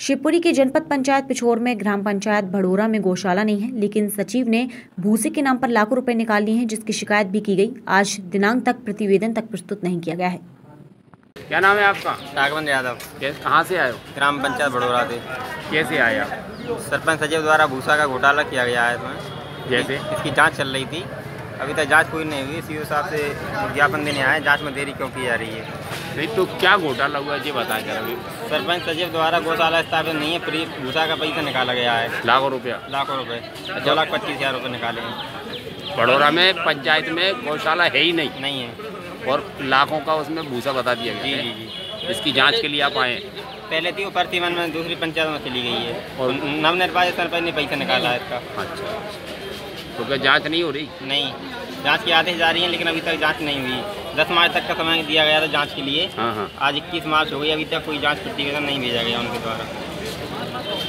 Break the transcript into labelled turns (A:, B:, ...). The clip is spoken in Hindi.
A: शिवपुरी की जनपद पंचायत पिछोर में ग्राम पंचायत भड़ोरा में गौशाला नहीं है लेकिन सचिव ने भूसे के नाम पर लाखों रुपए निकाल लिए हैं जिसकी शिकायत भी की गई। आज दिनांक तक प्रतिवेदन तक प्रस्तुत नहीं किया गया है।
B: क्या नाम है आपका?
C: राघवन यादव।
B: कहाँ से आए हो?
C: ग्राम पंचायत भड़ोरा से।
B: कैसे आए आप?
C: सरपंच सचिव द्वारा भूसा का घोटाला किया गया है इसमें।
B: जैसे?
C: इसकी जाँच चल रही थी। अभी तक जाँच पूरी नहीं हुई। सी साहब से ज्ञापन देने आए जाँच में देरी क्यों की जा रही है?
B: नहीं तो क्या घोटाला हुआ ये बताएँ जरा। अभी
C: सरपंच सचिव द्वारा गौशाला स्थापित नहीं है फ्री भूसा का पैसा निकाला गया है।
B: लाखों रुपया।
C: लाखों रुपए दो लाख पच्चीस हज़ार रुपये निकाले हैं।
B: बड़ौरा में पंचायत में गौशाला है ही नहीं।
C: नहीं है।
B: और लाखों का उसमें भूसा बता दिया
C: जी
B: गया
C: जी
B: है।
C: जी
B: इसकी जाँच के लिए आप आए
C: पहले थी वो प्रतिवन में दूसरी पंचायत में चली गई है।
B: और-
C: और नवनिर्वाचित सरपंच ने पैसा निकाला है इसका।
B: अच्छा। तो क्या जाँच नहीं हो रही?
C: नहीं। जाँच की आदेश जारी है लेकिन अभी तक जाँच नहीं हुई। दस मार्च तक का समय दिया गया था जाँच के लिए।
B: हाँ हाँ।
C: आज इक्कीस मार्च हो गई अभी तक कोई जाँच प्रतिवेदन नहीं भेजा गया उनके द्वारा।